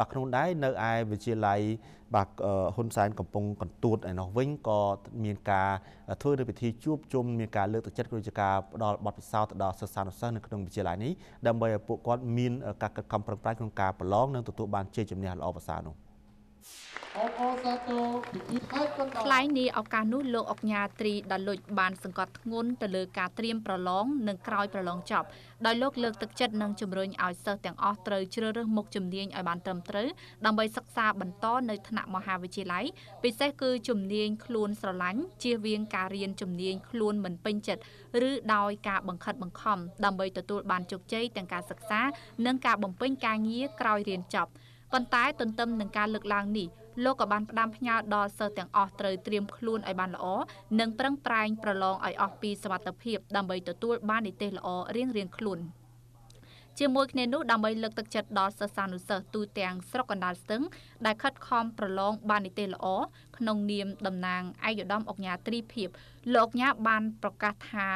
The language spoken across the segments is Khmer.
បាទក្នុងដែរនៅឯវិទ្យាល័យបាទហ៊ុនសែនកំពុងកន្ទួតឯនោះវិញក៏មានការធ្វើនៅពិធីជួបជុំមានការលើកទឹកចិត្តគឺជាការផ្ដល់បទពិសោធន៍ទៅដល់សិស្សានុសិស្សនៅក្នុងវិទ្យាល័យនេះដើម្បីឲ្យពួកគាត់មានការកិត្តខំប្រឹងប្រែងក្នុងការប្រឡងនិងទទួលបានជ័យជំនះល្អប្រសើរនោះ។ ថ្លែងនាឱកាសនោះលោកអុកញ៉ាត្រីដាលុចបានសង្កត់ធ្ងន់ទៅលើការត្រៀមប្រឡងនិងក្រោយប្រឡងចប់ដោយលោកលើកទឹកចិត្តនិងជំរុញឲ្យសិស្សទាំងអស់ត្រូវជ្រើសរើសមុខជំនាញឲ្យបានត្រឹមត្រូវដើម្បីសិក្សាបន្តនៅថ្នាក់មហាវិទ្យាល័យពិសេសគឺជំនាញខ្លួនស្រឡាញ់ជៀសវាងការរៀនជំនាញខ្លួនមិនពេញចិត្តឬដោយការបង្ខិតបង្ខំដើម្បីទទួលបានជោគជ័យទាំងការសិក្សានិងការបំពេញការងារក្រោយរៀនចប់ ប៉ុន្តែទន្ទឹមនឹងការលើកឡើងនេះលោកក៏បានផ្ដាំផ្ញើដល់សិស្សទាំងអស់ត្រូវត្រៀមខ្លួនឲ្យបានល្អនិងប្រឹងប្រែងប្រឡងឲ្យអស់ពីសមត្ថភាពដើម្បីទទួលបាននិទេសល្អរៀងរៀងខ្លួនជាមួយគ្នានោះដើម្បីលើកទឹកចិត្តដល់សិស្សានុសិស្សទូទាំងស្រុកកណ្ដាលស្ទឹងដែលខិតខំប្រឡងបាននិទេសល្អក្នុងនាមតំណាងឯកឧត្តមអុកញ៉ាទ្រីភិបលោកញ៉ាបានប្រកាសថា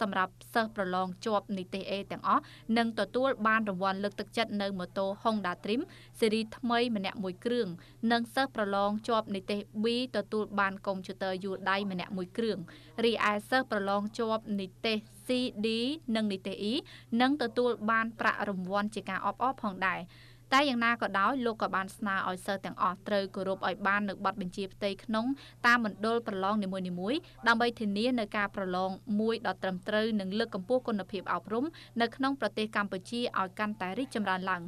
សម្រាប់សិស្សប្រឡងជាប់និទេស A ទាំងអស់នឹងទទួលបានរង្វាន់លើកទឹកចិត្តនៅម៉ូតូ Honda Dream ស៊េរីថ្មីម្នាក់មួយគ្រឿងនិងសិស្សប្រឡងជាប់និទេស B ទទួលបានកុំព្យូទ័រយួរដៃម្នាក់មួយគ្រឿងរីឯសិស្សប្រឡងជាប់និទេស CD និងនិទេស E នឹងទទួលបានប្រាក់រង្វាន់ជាការអបអរផងដែរ តែយ៉ាងណាក៏ដោយលោកក៏បានស្នើឲ្យសិស្សទាំងអស់ត្រូវគោរពឲ្យបាននៅប័ណ្ណបញ្ជាផ្ទៃក្នុងតាមមណ្ឌលប្រឡងនីមួយៗដើម្បីធានានៅការប្រឡងមួយដ៏ត្រឹមត្រូវនិងលើកកម្ពស់គុណភាពអប់រំនៅក្នុងប្រទេសកម្ពុជាឲ្យកាន់តែរីកចម្រើនឡើង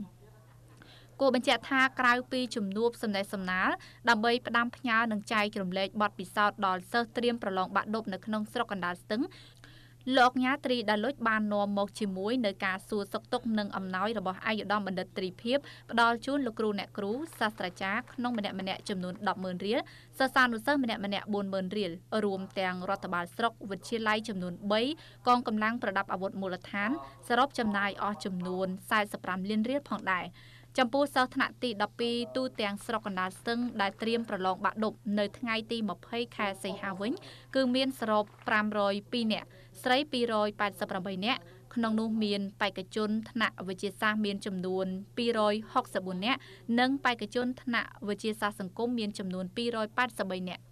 គួរបញ្ជាក់ថាក្រៅពីជំនួបសំណេះសំណាលដើម្បីផ្ដាំផ្ញើនិងចែករំលែកបទពិសោធន៍ដល់សិស្សត្រៀមប្រឡងបាក់ឌុបនៅក្នុងស្រុកកណ្ដាលស្ទឹង លោកញ៉ាត្រីដាលុចបាននាំមកជាមួយនៅការសួរសុខទុក្ខនិងអំណោយរបស់ឯកឧត្តមបណ្ឌិតត្រីភិបផ្ដល់ជូនលោកគ្រូអ្នកគ្រូសាស្ត្រាចារ្យក្នុងម្នាក់ម្នាក់ចំនួន100,000រៀលសិស្សានុសិស្សម្នាក់ម្នាក់40,000រៀលរួមទាំងរដ្ឋបាលស្រុកវិទ្យាល័យចំនួន3កងកម្លាំងប្រដាប់អាវុធមូលដ្ឋានសរុបចំណាយអស់ចំនួន45លានរៀលផងដែរ ចំពោះសិស្សថ្នាក់ទី12ទូទាំងស្រុកកណ្ដាលស្ទឹងដែលត្រៀមប្រឡងបាក់ឌុបនៅថ្ងៃទី20ខែសីហាវិញ គឺមានសរុប502នាក់ស្រី288នាក់ក្នុងនោះមានបេក្ខជនថ្នាក់វិទ្យាសាស្ត្រមានចំនួន264នាក់និងបេក្ខជនថ្នាក់វិទ្យាសាស្ត្រសង្គមមានចំនួន283នាក់